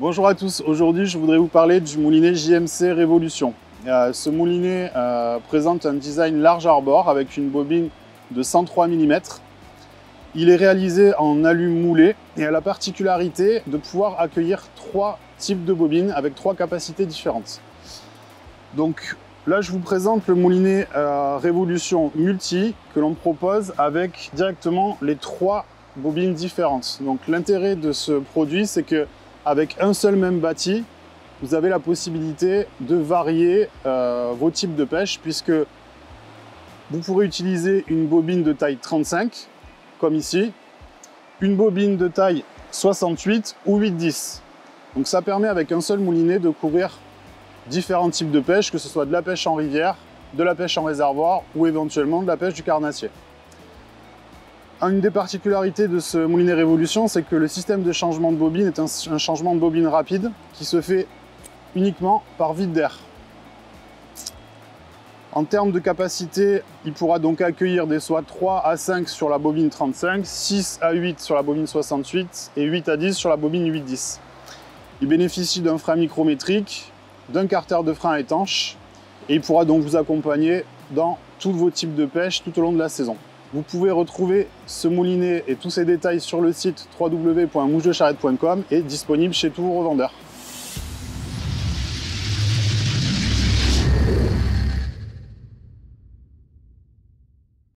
Bonjour à tous, aujourd'hui je voudrais vous parler du moulinet JMC Révolution. Euh, ce moulinet euh, présente un design large arbor avec une bobine de 103 mm. Il est réalisé en alu moulé et a la particularité de pouvoir accueillir trois types de bobines avec trois capacités différentes. Donc là je vous présente le moulinet euh, Révolution Multi que l'on propose avec directement les trois bobines différentes. Donc l'intérêt de ce produit c'est que avec un seul même bâti, vous avez la possibilité de varier euh, vos types de pêche puisque vous pourrez utiliser une bobine de taille 35 comme ici, une bobine de taille 68 ou 8-10. Donc ça permet avec un seul moulinet de couvrir différents types de pêche, que ce soit de la pêche en rivière, de la pêche en réservoir ou éventuellement de la pêche du carnassier. Une des particularités de ce moulinet Révolution, c'est que le système de changement de bobine est un, changement de bobine rapide qui se fait uniquement par vide d'air. En termes de capacité, il pourra donc accueillir des soies 3 à 5 sur la bobine 35, 6 à 8 sur la bobine 68 et 8 à 10 sur la bobine 8-10. Il bénéficie d'un frein micrométrique, d'un carter de frein étanche et il pourra donc vous accompagner dans tous vos types de pêche tout au long de la saison. Vous pouvez retrouver ce moulinet et tous ses détails sur le site www.mouchedecharrette.com et disponible chez tous vos revendeurs.